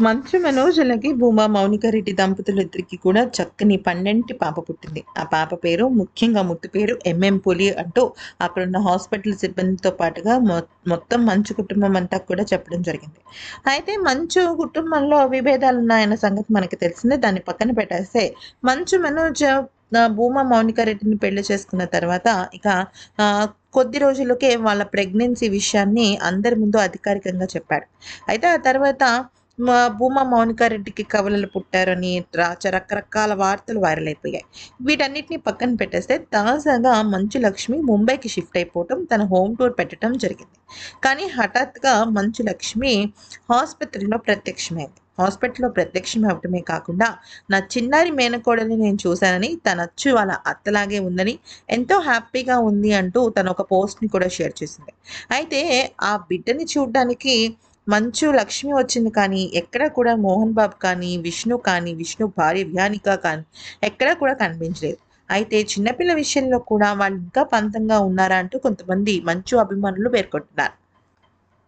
మంచు మనోజులకి భూమా మౌనిక రెడ్డి దంపతులు ఇద్దరికి కూడా చక్కని పన్నెంటి పాప పుట్టింది. ఆ పాప పేరు ముఖ్యంగా ముద్దు పేరు ఎంఎం పులి అంటూ అక్కడున్న హాస్పిటల్ సిబ్బందితో పాటుగా మొ- మొత్తం మంచు కుటుంబం అంతా కూడా చెప్పడం జరిగింది. అయితే మంచు కుటుంబంలో విభేదాలు ఉన్నాయన్న సంగతి మనకి తెలిసిందే. దాన్ని పక్కన పెట్టేస్తే మంచు మనోజ్ భూమా మౌనిక రెడ్డిని పెళ్ళి చేసుకున్న తర్వాత ఇక కొద్ది రోజులకే వాళ్ళ ప్రెగ్నెన్సీ విషయాన్ని అందరి ముందు అధికారికంగా చెప్పాడు. అయితే ఆ తర్వాత భూమా మౌనిక రెడ్డికి కవలలు పుట్టారని రకరకాల వార్తలు వైరల్ అయిపోయాయి. వీటన్నిటిని పక్కన పెట్టేస్తే తాజాగా మంచు లక్ష్మి ముంబైకి షిఫ్ట్ అయిపోవటం తన హోమ్ టూర్ పెట్టడం జరిగింది. కానీ హఠాత్గా మంచు లక్ష్మి హాస్పిటల్లో ప్రత్యక్షమైంది హాస్పిటల్లో ప్రత్యక్షం అవటమే కాకుండా నా చిన్నారి మేనకోడని నేను చూశానని తన అచ్చు వాళ్ళ అత్తలాగే ఉందని ఎంతో హ్యాపీగా ఉంది అంటూ తను ఒక పోస్ట్ని కూడా షేర్ చేసింది. అయితే ఆ బిడ్డని చూడడానికి మంచు లక్ష్మి వచ్చింది కానీ ఎక్కడ కూడా మోహన్ బాబు కానీ విష్ణు కానీ విష్ణు భార్య వ్యానిక కానీ ఎక్కడా కూడా కనిపించలేదు. అయితే చిన్నపిల్ల విషయంలో కూడా వాళ్ళు ఇంకా పంతంగా ఉన్నారా అంటూ కొంతమంది మంచు అభిమానులు పేర్కొంటున్నారు.